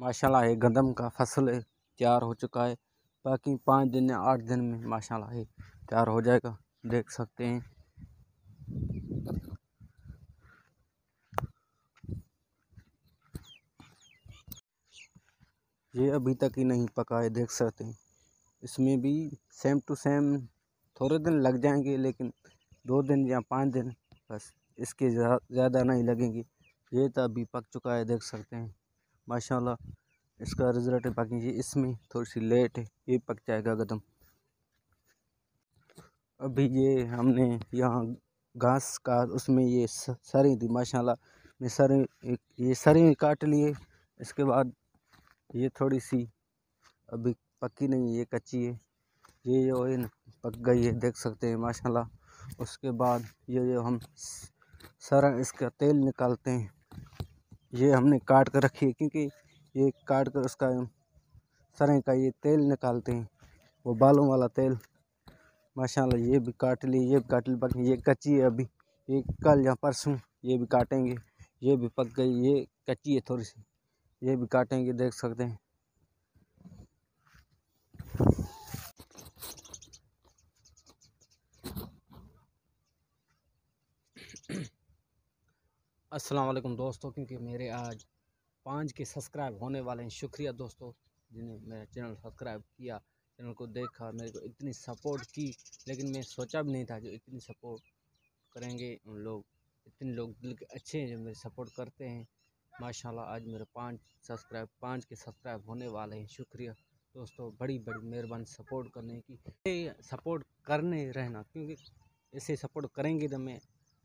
माशाल्लाह, ये गंदम का फ़सल तैयार हो चुका है। बाकी पाँच दिन या आठ दिन में माशाल्लाह, ये तैयार हो जाएगा। देख सकते हैं। ये अभी तक ही नहीं पका है, देख सकते हैं। इसमें भी सेम टू सेम थोड़े दिन लग जाएँगे, लेकिन दो दिन या पाँच दिन बस इसके ज़्यादा नहीं लगेंगे। ये तो अभी पक चुका है, देख सकते हैं। माशाल्लाह, इसका रिज़ल्ट बाकी ये इसमें थोड़ी सी लेट है, ये पक जाएगा कदम। अभी ये हमने यहाँ घास का, उसमें ये सरी थी माशाल्लाह मैं सरी, ये सरी काट लिए, इसके बाद ये थोड़ी सी अभी पक्की नहीं ये कच्ची है। ये जो है पक गई है, देख सकते हैं माशाल्लाह। उसके बाद ये जो हम सारा, इसका तेल निकालते हैं। ये हमने काट कर रखी है, क्योंकि ये काट कर उसका सरें का ये तेल निकालते हैं, वो बालों वाला तेल। माशाल्लाह, ये भी काट ली, ये भी काट ली, बाकी ये कच्ची है अभी। ये कल या परसों ये भी काटेंगे, ये भी पक गई, ये कच्ची है थोड़ी सी, ये भी काटेंगे, देख सकते हैं। अस्सलाम वालेकुम दोस्तों, क्योंकि मेरे आज पाँच के सब्सक्राइब होने वाले हैं। शुक्रिया दोस्तों जिन्हें मेरा चैनल सब्सक्राइब किया, चैनल को देखा, मेरे को इतनी सपोर्ट की, लेकिन मैं सोचा भी नहीं था जो इतनी सपोर्ट करेंगे उन लोग। इतने लोग दिल के अच्छे हैं जो मेरे सपोर्ट करते हैं। माशाल्लाह आज मेरे पाँच सब्सक्राइब, पाँच के सब्सक्राइब होने वाले हैं। शुक्रिया दोस्तों बड़ी बड़ी मेहरबानी सपोर्ट करने की। सपोर्ट करने रहना, क्योंकि ऐसे सपोर्ट करेंगे तो मैं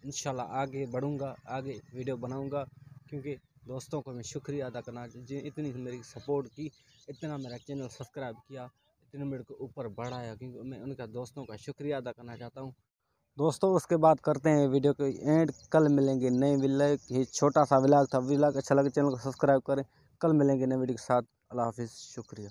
इन आगे बढ़ूँगा, आगे वीडियो बनाऊँगा। क्योंकि दोस्तों को मैं शुक्रिया अदा करना जिन इतनी मेरी सपोर्ट की, इतना मेरा चैनल सब्सक्राइब किया, इतने मेरे को ऊपर बढ़ाया, क्योंकि मैं उनका दोस्तों का शुक्रिया अदा करना चाहता हूँ। दोस्तों, उसके बाद करते हैं वीडियो के एंड। कल मिलेंगे नए विलग, ये छोटा सा विलाग था, विलाग अच्छा लगे चैनल को सब्सक्राइब करें। कल मिलेंगे नए वीडियो के साथ। अल्लाह हाफिज़, शुक्रिया।